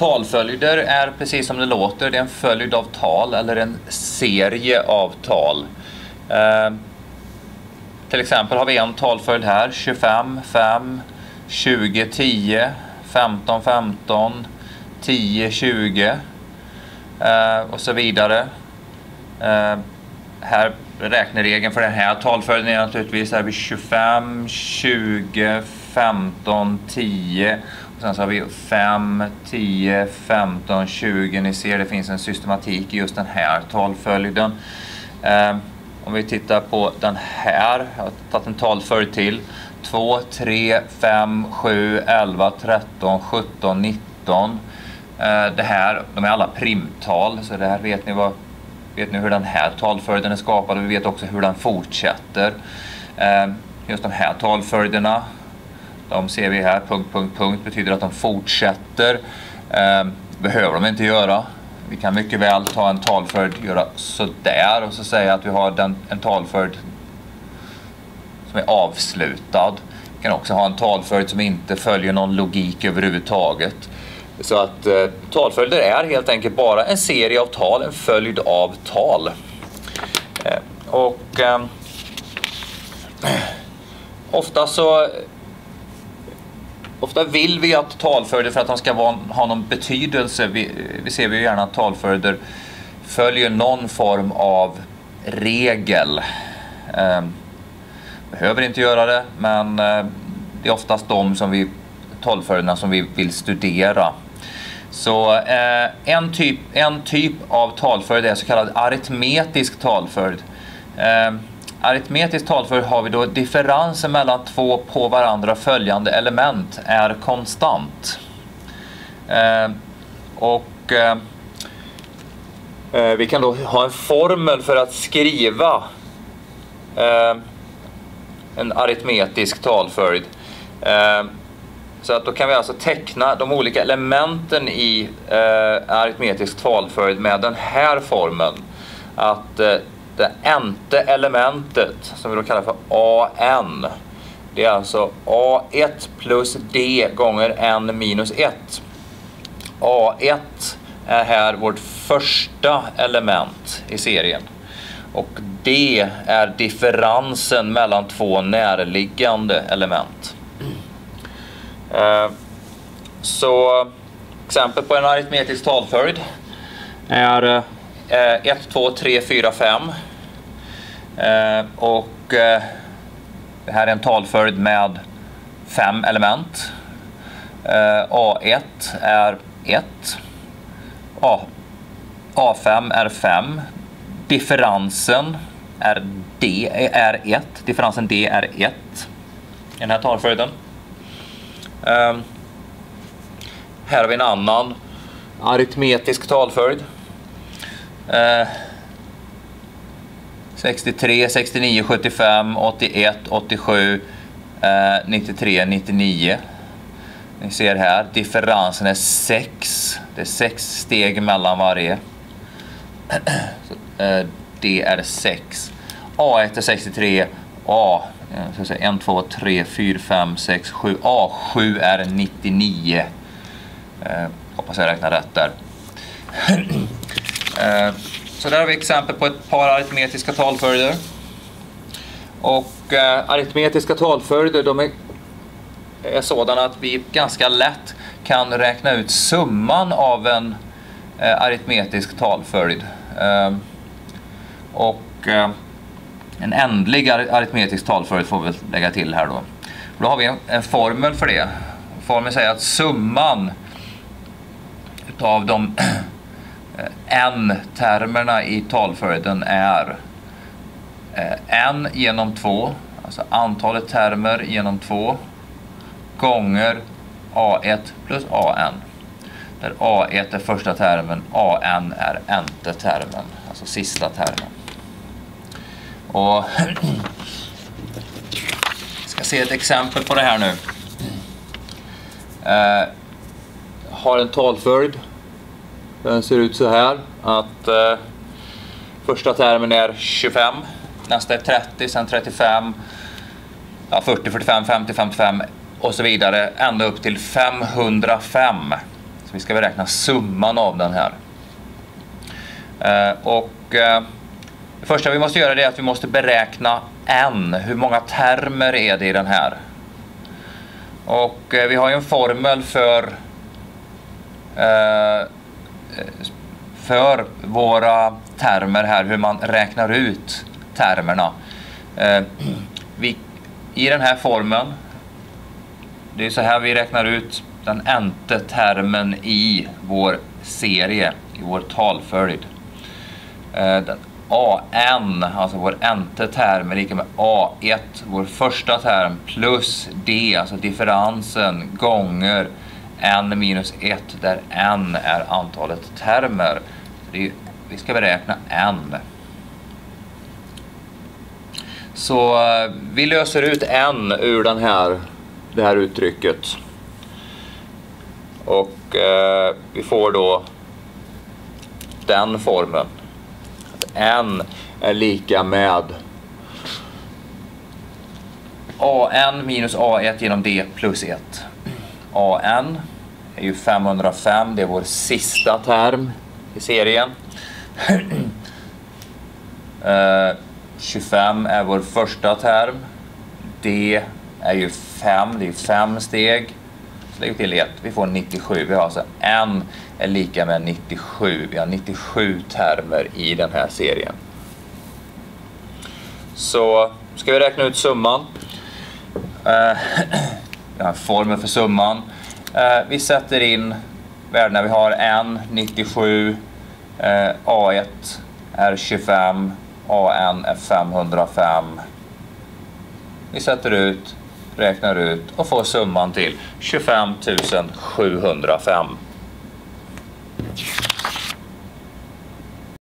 talföljder är precis som det låter, det är en följd av tal eller en serie av tal. Eh, till exempel har vi en talföljd här, 25, 5, 20, 10, 15, 15, 10, 20 eh, och så vidare. Eh, här räkneregeln för den här talföljden är naturligtvis här vid 25, 20, 15, 10 och sen så har vi 5, 10, 15, 20. Ni ser det finns en systematik i just den här talföljden. Eh, om vi tittar på den här, jag har tagit en talföljd till. 2, 3, 5, 7, 11, 13, 17, 19. Det här, de är alla primtal, så det här vet ni, vad, vet ni hur den här talföljden är skapad och vi vet också hur den fortsätter. Ehm, just de här talföljderna, de ser vi här, punkt, punkt, punkt, betyder att de fortsätter. Ehm, behöver de inte göra. Vi kan mycket väl ta en talföljd, göra sådär och så säga att vi har den, en talföljd som är avslutad. Vi kan också ha en talföljd som inte följer någon logik överhuvudtaget. Så att eh, talföljder är helt enkelt bara en serie av tal, en följd av tal. Eh, och eh, ofta så Ofta vill vi att talföljder, för att de ska vara, ha någon betydelse, vi, vi ser ju gärna att talföljder följer någon form av regel. Eh, behöver inte göra det, men eh, det är oftast de som vi, talföljderna som vi vill studera. Så eh, en, typ, en typ av talföljd är så kallad aritmetisk talföljd. Eh, aritmetisk talföljd har vi då differensen mellan två på varandra följande element är konstant. Eh, och eh, eh, vi kan då ha en formel för att skriva eh, en aritmetisk talföljd. Eh, så att då kan vi alltså teckna de olika elementen i eh, aritmetisk talföljd med den här formeln. Att eh, det nte elementet, som vi då kallar för AN, det är alltså A1 plus D gånger N minus 1. A1 är här vårt första element i serien. Och D är differensen mellan två närliggande element. Eh, så exempel på en aritmetisk talföljd är 1, 2, 3, 4, 5. Och eh, det här är en talföljd med fem element. Eh, A1 är 1. A5 är 5. Differensen är D är 1. Differensen D är 1 i den här talföljden. Um, här har vi en annan aritmetisk talföljd. Uh, 63, 69, 75, 81, 87, uh, 93, 99. Ni ser här, differensen är 6. Det är 6 steg mellan varje. Så, uh, det är 6. A1 är 63, A så säga, 1, 2, 3, 4, 5, 6, 7. A7 är 99. Eh, hoppas jag räknar rätt där. eh, så där har vi exempel på ett par aritmetiska talföljder. Och eh, aritmetiska talföljder de är, är sådana att vi ganska lätt kan räkna ut summan av en eh, aritmetisk talföljd. Eh, och eh, en ändlig aritmetisk talföljd får vi lägga till här då. Då har vi en, en formel för det. Formeln säger att summan utav de eh, n-termerna i talföljden är eh, n genom 2, alltså antalet termer genom 2 gånger a1 plus an. Där a1 är första termen, an är nte termen, alltså sista termen. Och ska se ett exempel på det här nu. Eh, har en talföljd. Den ser ut så här att eh, första termen är 25, nästa är 30, sen 35, ja, 40, 45, 50, 55 och så vidare ända upp till 505. Så vi ska beräkna summan av den här. Eh, och eh, det första vi måste göra är att vi måste beräkna n. Hur många termer är det i den här? Och eh, vi har ju en formel för eh, för våra termer här, hur man räknar ut termerna. Eh, vi, I den här formeln, det är så här vi räknar ut den nte termen i vår serie, i vår talföljd. Den AN, alltså vår nte term, är lika med A1, vår första term, plus D, alltså differensen, gånger n minus 1, där n är antalet termer. Är, vi ska beräkna n. Så eh, vi löser ut n ur den här, det här uttrycket. Och eh, vi får då den formen n är lika med an minus a1 genom d plus 1. an är ju 505, det är vår sista term i serien. Eh, 25 är vår första term. D är ju 5, det är 5 steg. Lägger vi till 1, vi får 97. Vi har alltså n är lika med 97. Vi har 97 termer i den här serien. Så ska vi räkna ut summan. Eh, uh, vi har formen för summan. Uh, vi sätter in värdena vi har n 97, uh, a1 är 25, an är 505. Vi sätter ut, räknar ut och får summan till 25 705.